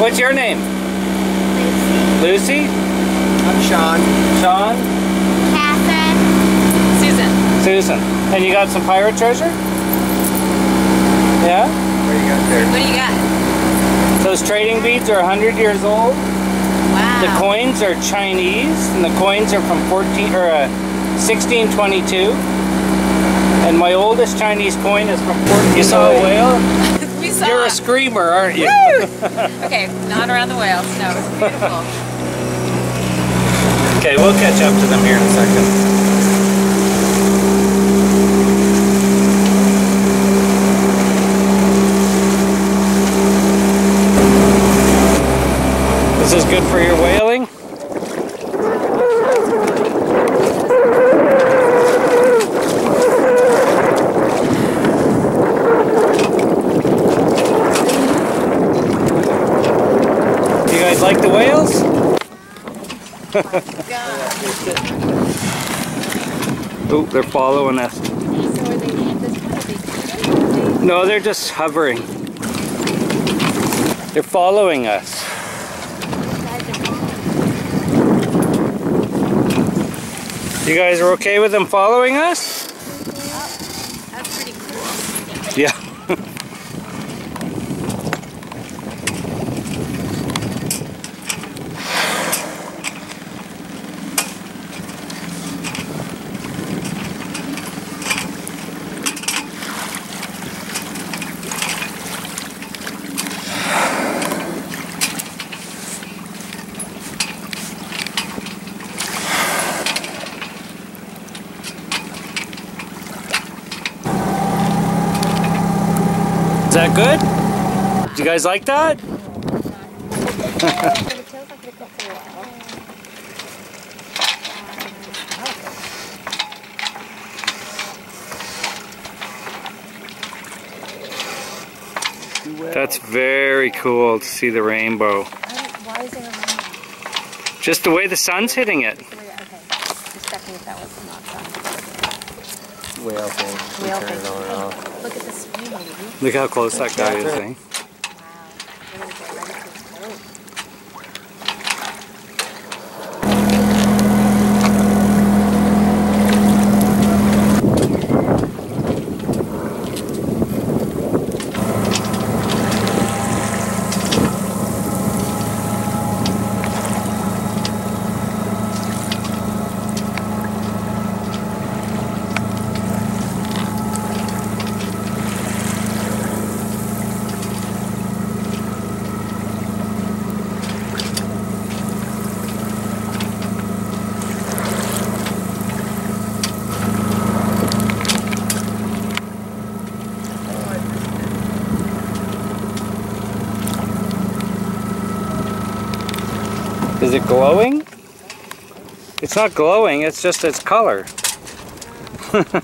What's your name? Lucy? Lucy? I'm Sean. Sean? Catherine. Susan. Susan. And you got some pirate treasure? Yeah? What do you got there? What do you got? Those trading beads are 100 years old. Wow. The coins are Chinese, and the coins are from 14 or uh, 1622. And my oldest Chinese coin is from 14. You saw a whale? We saw. You're a screamer, aren't you? okay, not around the whales. No, it was beautiful. Okay, we'll catch up to them here in a second. This is good for your whaling? You like the whales? Oh, they're following us. So are they this kind of No, they're just hovering. They're following us. You guys are okay with them following us? That's pretty cool. Yeah. Is that good? Do you guys like that? That's very cool to see the rainbow. Just the way the sun's hitting it. Okay, just checking if that was not done. Whale thing. We Whale turn it on and off. Look at this view, maybe. Look how close that guy is, eh? Is it glowing? It's not glowing, it's just its color. Cool. Any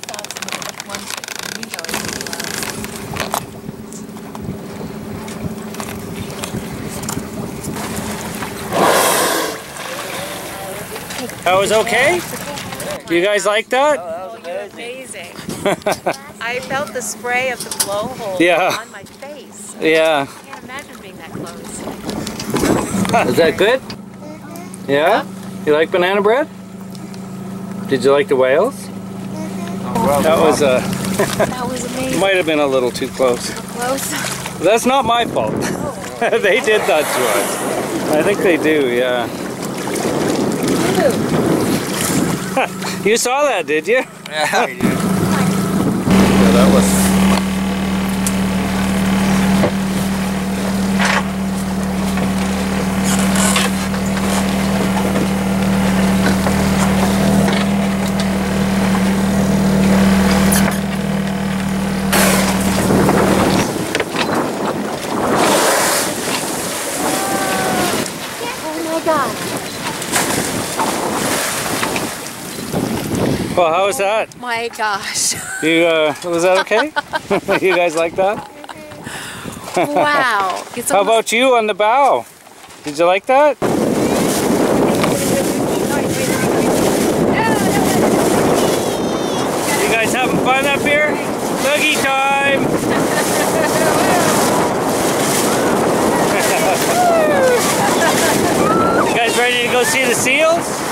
thoughts on the ones that you know? That was okay? Do You guys like that? Oh, you're amazing. I felt the spray of the blowhole Yeah. on my face. Yeah. I can't imagine being that close. Is that good? Yeah? You like banana bread? Did you like the whales? That was uh That was amazing. might have been a little too close. Close. That's not my fault. they did that to us. I think they do, yeah. you saw that, did you? Yeah, we did. Yeah, Well, how was that? My gosh. You, uh, was that okay? you guys like that? Wow. how about you on the bow? Did you like that? You guys having fun up here? Boogie time! you guys ready to go see the seals?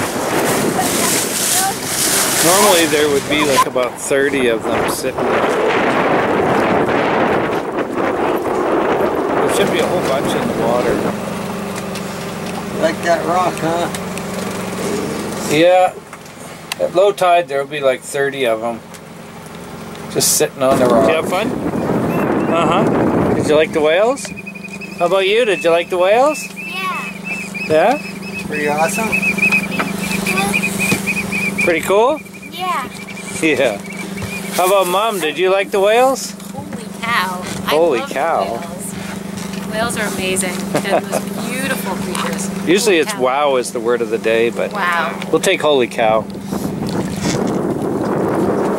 Normally there would be like about 30 of them sitting there. There should be a whole bunch in the water. Like that rock, huh? Yeah. At low tide there'll be like 30 of them. Just sitting on the rock. Did you have fun? Uh-huh. Did you like the whales? How about you? Did you like the whales? Yeah. Yeah? Pretty awesome. Pretty cool? Yeah. Yeah. How about mom? Did you like the whales? Holy cow. Holy I love cow. Whales. Whales are amazing. They're the most beautiful creatures. Usually Holy it's cow. wow is the word of the day, but Wow. we'll take holy cow.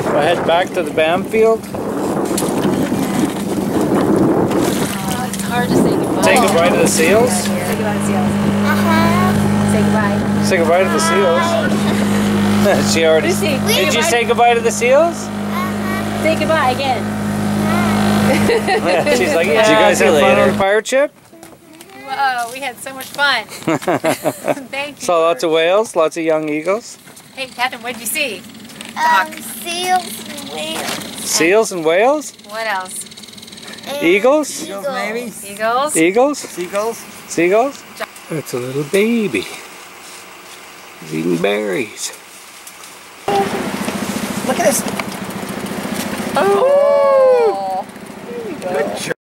We'll head back to the Bamfield. Oh, it's hard to say goodbye. Say goodbye to the seals. Say goodbye to the seals. Uh-huh. Say goodbye. Say goodbye to the seals. she already. Lucy, Did say you say goodbye to the seals? Say goodbye again. yeah, She's like, yeah. Did you guys see you have fun on the pirate ship? Whoa, we had so much fun. Thank you. Saw lots of whales, lots of young eagles. Hey, Catherine, what did you see? Um, seals and whales. Seals and whales? What else? And Eagles? Seagulls, maybe? Seagulls? Eagles? Seagulls? Seagulls? That's a little baby. He's eating berries. Look at this. Oh. Good job.